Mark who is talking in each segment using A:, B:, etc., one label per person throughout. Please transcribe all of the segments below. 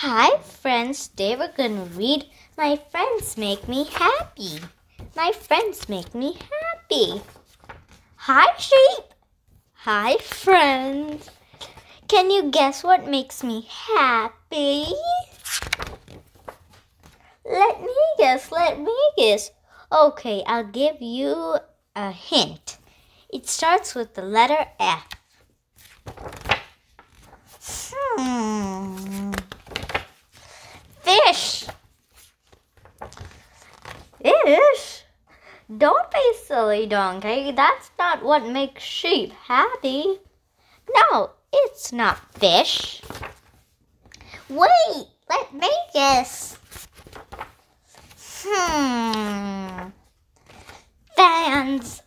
A: Hi, friends. Today we're going to read My Friends Make Me Happy. My friends make me happy. Hi, sheep. Hi, friends. Can you guess what makes me happy? Let me guess. Let me guess. Okay, I'll give you a hint. It starts with the letter F. Hmm. Fish. Fish? Don't be silly, donkey. That's not what makes sheep happy. No, it's not fish. Wait, let me guess. Hmm. Fans.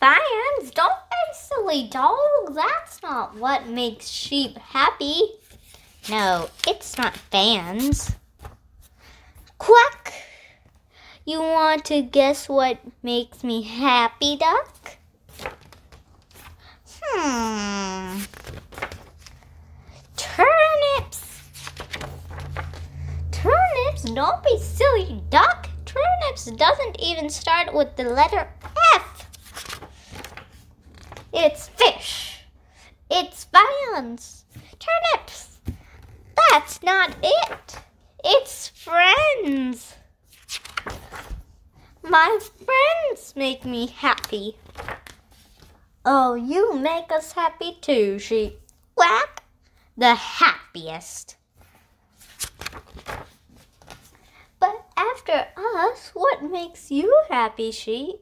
A: Fans? Don't be silly, dog. That's not what makes sheep happy. No, it's not fans. Quack! You want to guess what makes me happy, duck? Hmm. Turnips. Turnips? Don't be silly, duck. Turnips doesn't even start with the letter F. It's fish. It's fans. Turnips. That's not it. It's friends. My friends make me happy. Oh, you make us happy too, sheep. Quack. The happiest. But after us, what makes you happy, sheep?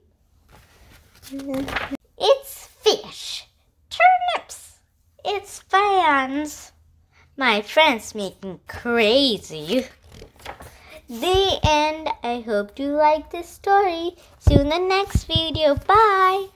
A: It's fish, turnips, it's fans. My friends make me crazy. The end. I hope you like this story. See you in the next video. Bye.